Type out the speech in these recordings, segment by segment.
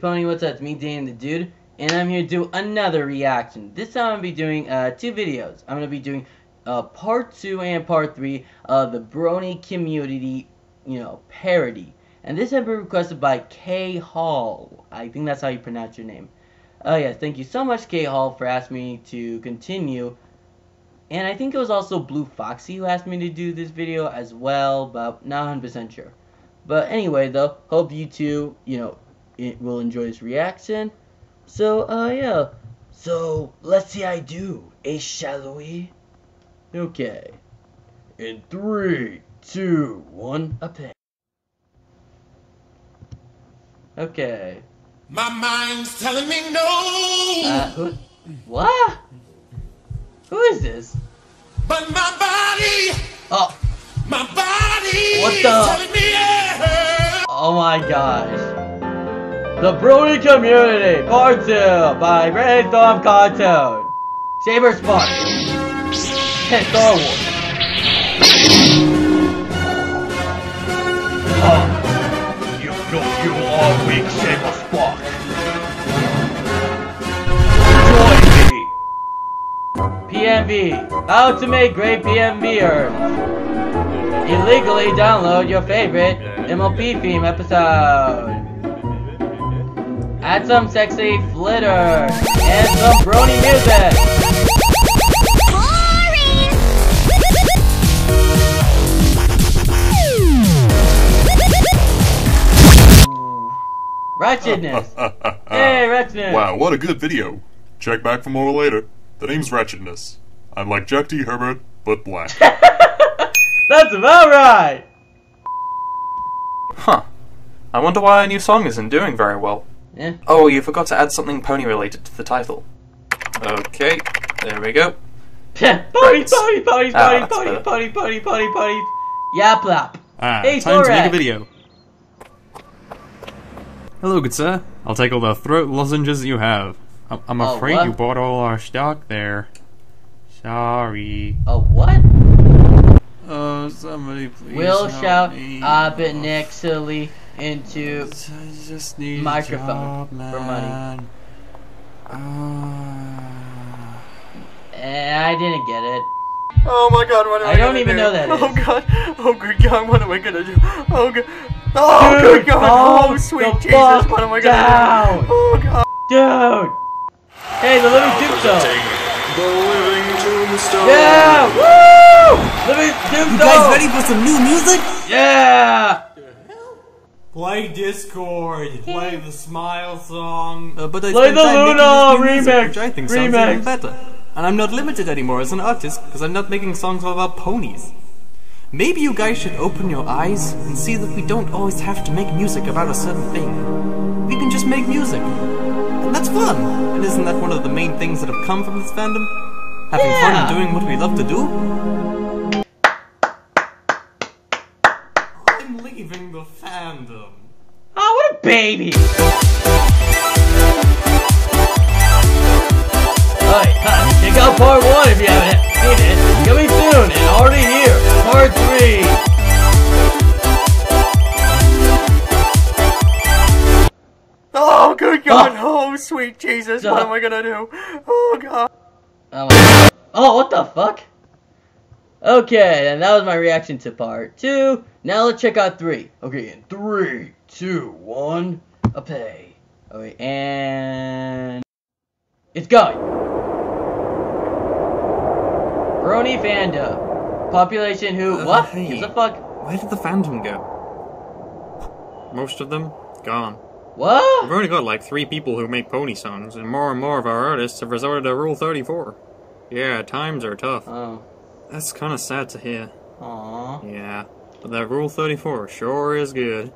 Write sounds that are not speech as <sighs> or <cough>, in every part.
Pony, what's up? It's me, Dan the Dude, and I'm here to do another reaction. This time I'm going to be doing uh, two videos. I'm going to be doing uh, part 2 and part 3 of the Brony Community, you know, parody. And this has been requested by K Hall. I think that's how you pronounce your name. Oh uh, yes, thank you so much K Hall for asking me to continue. And I think it was also Blue Foxy who asked me to do this video as well, but not 100% sure. But anyway, though, hope you two, you know, it will enjoy this reaction. So, uh, yeah. So, let's see I do, eh, shall we? Okay. In three, two, one, a pay. Okay. My mind's telling me no. Uh, who? What? Who is this? But my body. Oh. My body. What the? Yeah. Oh my gosh. The Brony Community, Part 2, by Brainstorm Cartoon. Saberspark. And Star Wars. Oh, you know you are weak, Saber Spark. Join me. PMV. How to make great PMVers. Illegally download your favorite MLP theme episode. Add some sexy flitter and some brony music. Wretchedness! <laughs> hey, Wretchedness! Wow, what a good video. Check back for more later. The name's Wretchedness. I'm like Jack D. Herbert, but black. <laughs> That's about right! Huh. I wonder why our new song isn't doing very well. Yeah. Oh, you forgot to add something pony related to the title. Okay, there we go. pony, pony, pony, pony, Ah, that's pony, better. pony, pony, pony, pony. Yaplap. Ah, Hey, time to make a video. Hello, good sir. I'll take all the throat lozenges you have. I'm, I'm Oh, afraid what? you bought all our stock there. Sorry. A what? Oh, somebody please Will help shout me. obnoxiously into. Just need microphone job, for money. man. Eh, I didn't get it. Oh my god, what am I, I don't even do? know that Oh is. god, oh good god, what am I gonna do? Oh god, oh Dude, good god, oh sweet the Jesus, fuck what am I gonna down. do? Oh god. Dude! Hey, the Living Tombstone! The living tombstone. Yeah! Woo! Living Tombstone! You guys ready for some new music? Yeah! Play Discord. Play the Smile song. Uh, but I Play spent the time making Luna this new music, remix. which I think sounds Remix. even better. And I'm not limited anymore as an artist because I'm not making songs all about ponies. Maybe you guys should open your eyes and see that we don't always have to make music about a certain thing. We can just make music. And that's fun. And isn't that one of the main things that have come from this fandom? Having Yeah. fun and doing what we love to do? I'm leaving the fandom. Oh, what a baby! Alright, huh, check out part one if you haven't seen it. Coming soon and already here. Part three. Oh good ah. god, oh sweet Jesus, what am I gonna do? Oh god. Oh, God. oh, what the fuck? Okay, and that was my reaction to part two. Now let's check out three. Okay, in three, two, one, a pay. Okay, and it's going. Brony Fanda. Population who Uh, what? hey. Gives a fuck? Where did the fandom go? Most of them gone. What? We've only got like three people who make pony songs, and more and more of our artists have resorted to Rule 34. Yeah, times are tough. Oh. That's kind of sad to hear. Aw. Yeah, but that Rule 34 sure is good.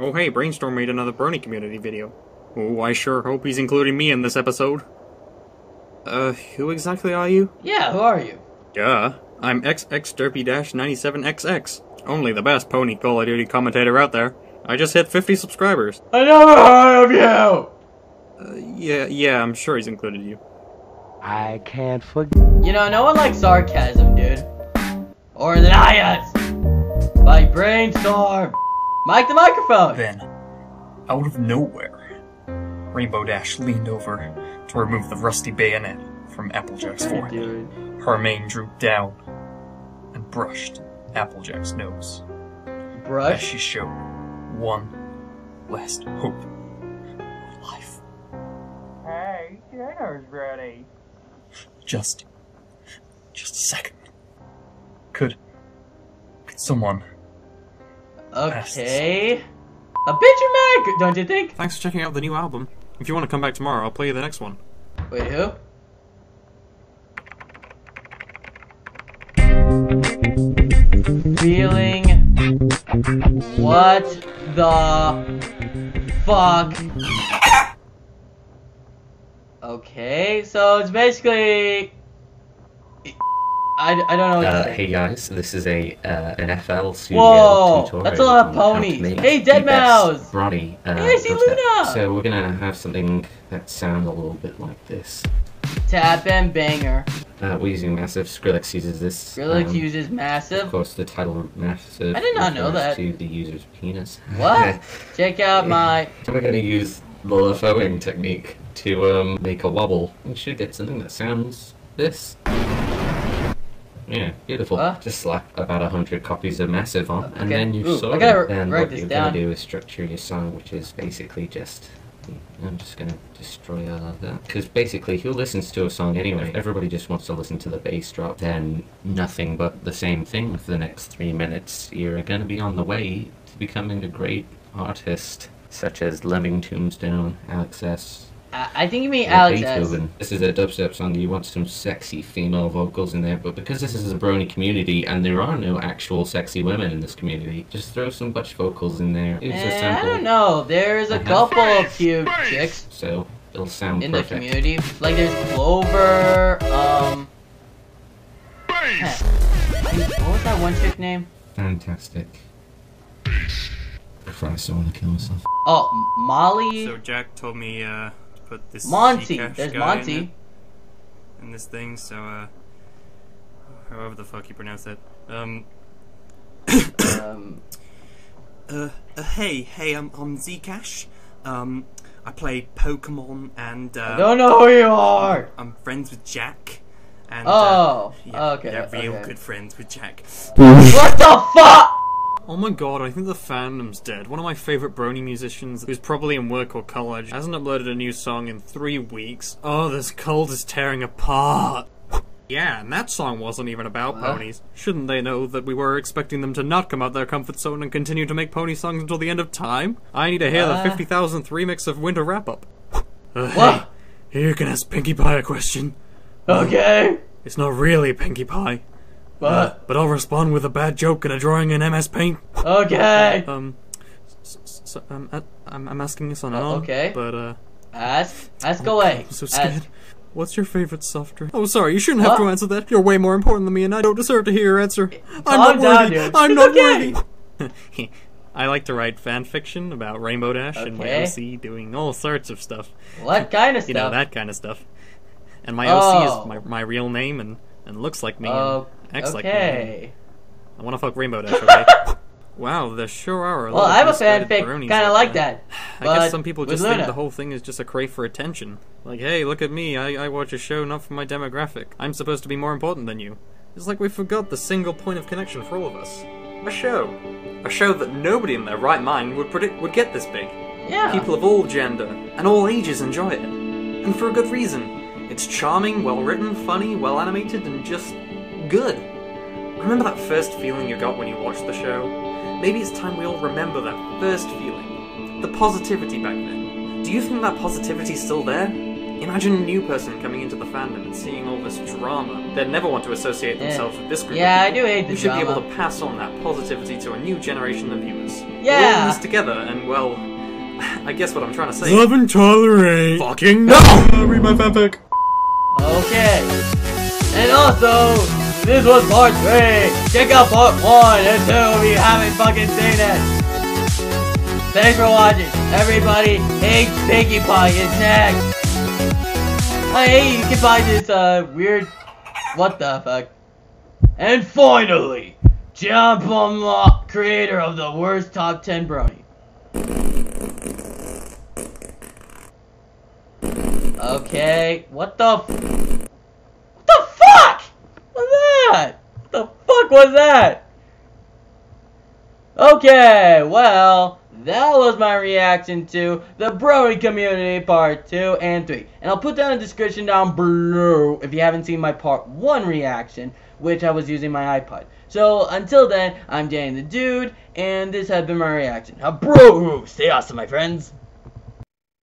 Oh hey, Brainstorm made another Brony community video. Oh, I sure hope he's including me in this episode. Uh, who exactly are you? Yeah, who are you? Duh. I'm XX-97XX. Only the best pony Call of Duty commentator out there. I just hit 50 subscribers. I never heard of you! Uh, yeah, yeah, I'm sure he's included you. I can't forget. You know, no one likes sarcasm, dude. Or the Nayas! By Brainstorm! MictheMicrophone! Then, Out of nowhere, Rainbow Dash leaned over to remove the rusty bayonet from Applejack's forehead. Dude. Her mane drooped down and brushed Applejack's nose Brush? as she showed one last hope of life. Hey, dinner's ready. Just, just a second. Could, could someone? Okay. A picture mag, don't you think? Thanks for checking out the new album. If you want to come back tomorrow, I'll play you the next one. Wait, who? Feeling. What the fuck? Okay, so it's basically. I, I don't know what to Uh, hey guys, this is a uh, an FL Studio Whoa, tutorial. that's a lot of on how to ponies. Hey, Deadmau5! Brony, uh, Hey, I see. Luna! So we're gonna have something that sounds a little bit like this. Tap and banger. Uh, we're using Massive. Skrillex uses this. Skrillex um, uses massive. Of course, the title Massive. I did not know that. To the user's penis. What? <laughs> Check out my. <laughs> We're gonna use the LaFoing technique to um, make a wobble. We should get something that sounds this. Yeah, beautiful. What? Ah. Just slap about a hundred copies of Massive on, and then you Ooh, sort I gotta it. Then write what you're down. gonna do is structure your song, which is basically just. I'm just gonna destroy all of that. Because basically, who listens to a song anyway? If everybody just wants to listen to the bass drop, then nothing but the same thing for the next three minutes. You're gonna be on the way to becoming a great artist, such as Lemming Tombstone, Alex S. I, I think you mean or Alex S. Beethoven. This is a dubstep song. You want some sexy female vocals in there, but because this is a brony community and there are no actual sexy women in this community, just throw some butch vocals in there. It's a Eh, I don't know. There's a Uh-huh. couple of cute chicks so it'll sound in the community. Like there's Clover. Um. What was that one chick name? Fantastic. Christ, I want to kill myself. Oh, Molly. So Jack told me uh, to put this Monty. Zcash There's Monty. in, it- in this thing. So uh, however the fuck you pronounce that. Um. um. <coughs> Uh, uh, hey, hey, I'm, I'm Zcash. Um, I play Pokemon and, uh, I don't know who you are. I'm friends with Jack. And, Oh, uh, yeah, okay, Yeah, real okay. good friends with Jack. What the fuck? Oh my god, I think the fandom's dead. One of my favorite brony musicians, who's probably in work or college, hasn't uploaded a new song in three weeks. Oh, this cult is tearing apart. Yeah, and that song wasn't even about What? ponies. Shouldn't they know that we were expecting them to not come out their comfort zone and continue to make pony songs until the end of time? I need to hear What? the 50,000th remix of Winter Wrap Up. <sighs> Uh, What? Hey, you can ask Pinkie Pie a question. Okay. It's not really Pinkie Pie. What? But I'll respond with a bad joke and a drawing in MS Paint. Okay. <laughs> Um, so, um, I, I'm, I'm asking this on Uh, on, okay. but uh, Ask. Ask away. I'm so Ask. scared. What's your favorite soft drink? Oh, sorry, you shouldn't have What? to answer that. You're way more important than me, and I don't deserve to hear your answer. I'm Calm not worthy. dude. I'm It's not okay. worthy. <laughs> I like to write fan fiction about Rainbow Dash and my OC doing all sorts of stuff. What <laughs> kind of You know stuff? that kind of stuff. And my OC Oh. is my, my real name and, and looks like me Oh, and uh, acts like me. okay. I want to fuck Rainbow Dash. Okay. <laughs> wow, there sure are a Well, lot of I have a fanfic kind of like there. that. I guess some people just Luna. think the whole thing is just a crave for attention. Like, hey, look at me, I, I watch a show not for my demographic. I'm supposed to be more important than you. It's like we forgot the single point of connection for all of us. A show. A show that nobody in their right mind would predict would get this big. Yeah. People of all gender and all ages enjoy it. And for a good reason. It's charming, well written, funny, well animated, and just good. Remember that first feeling you got when you watched the show? Maybe it's time we all remember that first feeling. The positivity back then. Do you think that positivity's still there? Imagine a new person coming into the fandom and seeing all this drama. They'd never want to associate Yeah. themselves with this group Yeah, of I do hate the We should be able to pass on that positivity to a new generation of viewers. We're all in this together, and well, <laughs> I guess what I'm trying to say. Love and tolerate. Fucking no! read my fanfic. Okay. And also, this was part 3. Check out part 1 and 2 if you haven't fucking seen it. Thanks for watching. Everybody hates Pinkie Pie. It's next. Hey, you can find this uh, weird... What the fuck? And finally, John Plumlock, creator of the worst top 10 brony. Okay, what the was that? Okay, well, that was my reaction to the Brony Community Part 2 and 3. And I'll put down a description down below if you haven't seen my Part 1 reaction, which I was using my iPod. So, until then, I'm Danny the Dude, and this has been my reaction. Bro, stay awesome, my friends.